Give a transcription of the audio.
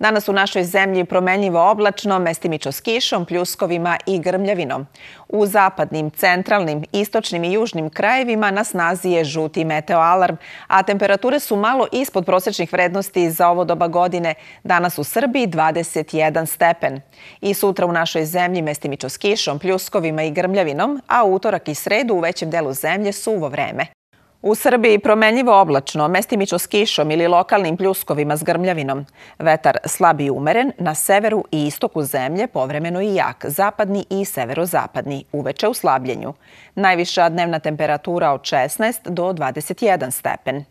Danas u našoj zemlji promenljivo oblačno, mestimično s kišom, pljuskovima i grmljavinom. U zapadnim, centralnim, istočnim i južnim krajevima na snazi je žuti meteoalarm, a temperature su malo ispod prosečnih vrednosti za ovo doba godine. Danas u Srbiji 21 stepen. I sutra u našoj zemlji mestimično s kišom, pljuskovima i grmljavinom, a utorak i sredu u većem delu zemlje suvo vreme. U Srbiji promenljivo oblačno, mestimično s kišom ili lokalnim pljuskovima s grmljavinom. Vetar slab i umeren, na severu i istoku zemlje povremeno i jak, zapadni i severozapadni, uveče u slabljenju. Najviša dnevna temperatura od 16 do 21 stepen.